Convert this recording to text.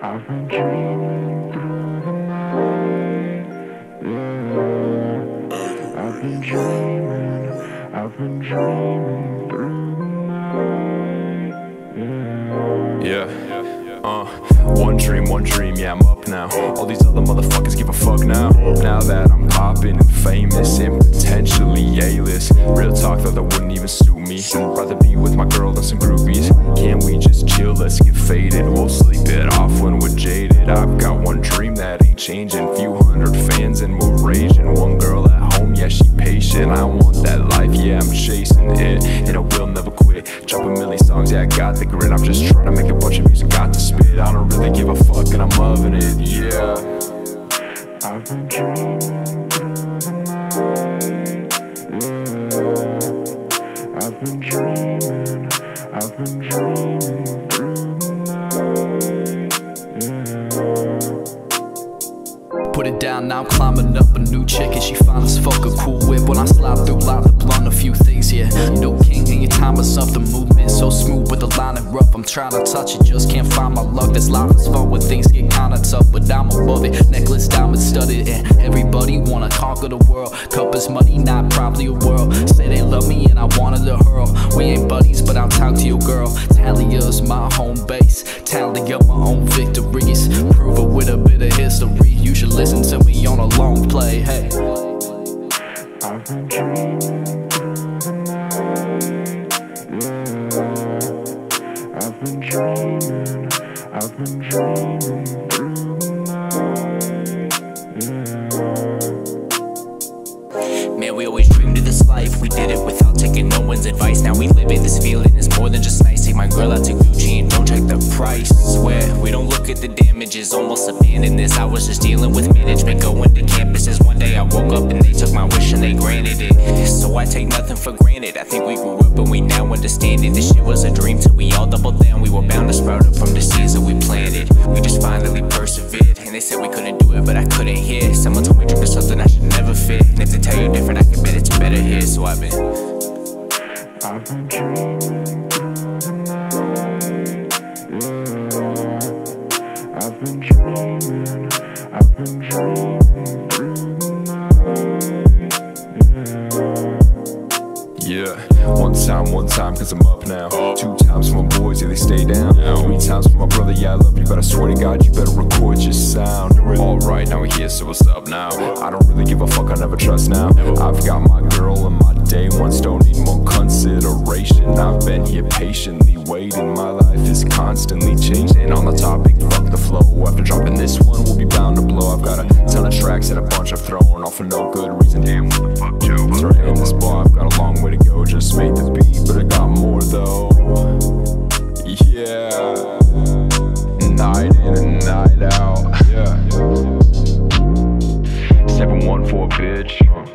I've been dreaming through the night. Yeah. I've been dreaming. I've been dreaming through the night. Yeah. Uh, one dream, one dream, yeah, I'm up now. All these other motherfuckers give a fuck now. Now that I'm popping and famous and potentially A-list. Real talk though, that wouldn't even suit me. Rather be girl than some groupies. Can't we just chill? Let's get faded. We'll sleep it off when we're jaded. I've got one dream that ain't changing. Few hundred fans and we're raging. One girl at home, yeah, she patient. I want that life, yeah, I'm chasing it. And I will never quit. Drop a million songs, yeah, I got the grit. I'm just trying to make a bunch of music, got to spit. I don't really give a fuck, and I'm loving it, yeah. I've been dreaming through the night. Down, now I'm climbing up a new chick and she fine as fuck a cool whip. When I slide through light the blunt a few things yeah. No king in your time is up. The movement so smooth with the line and rough. I'm trying to touch it just can't find my luck. This life is fun when things get kinda tough but I'm above it. Necklace diamond studded and everybody wanna conquer the world. Cup is money not probably a world. Say they love me and I wanted to hurl. We ain't buddies but I'll talk to your girl. Talia's my home base. Tally up my own victories bit of history you should listen to me on a long play hey I've been dreaming through the night. Yeah. I've been dreaming. I've been dreaming through the night. Man, we always dreamed of this life. We did it without taking no one's advice. Now we live it. This feeling is more than just nice. Take my girl out to Gucci and don't check the price. Look at the damages. Almost abandoned this. I was just dealing with management. Going to campuses. One day I woke up and they took my wish and they granted it. So I take nothing for granted. I think we grew up and we now understand it. This shit was a dream till we all doubled down. We were bound to sprout up from the seeds that we planted. We just finally persevered. And they said we couldn't do it, but I couldn't hear. Someone told me drink is something I should never fear. And if they tell you different, I can bet it's better here. So I've been. I've been dreaming I've been dreaming through the night. Yeah. Yeah, one time, one time, cause I'm up now. Two times for my boys, yeah, they stay down. Three times for my brother, yeah, I love you, but I swear to God, you better record your sound. Alright, now we here, so what's up now? I don't really give a fuck, I never trust now. I've got my bags and a bunch of throwing thrown all for no good reason. Damn, what the fuck, Joe? Threatening this bar, I've got a long way to go. Just made the beat, but I got more though. Yeah, night in and night out. Yeah. Seven one four, bitch.